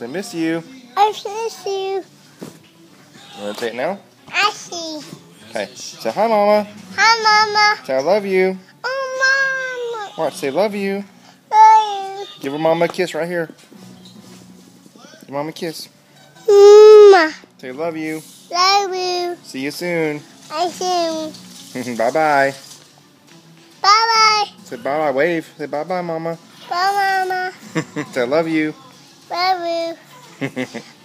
Say miss you. I miss you. You want to say it now? I see. Okay. Say hi, Mama. Hi, Mama. Say I love you. Oh, Mama. Watch. Say love you. Love you. Give her Mama a kiss right here. Give Mama a kiss. Mama. Say love you. Love you. See you soon. I see. bye bye. Bye-bye. Say bye bye. Wave. Say bye bye, Mama. Bye, Mama. Say I love you. You.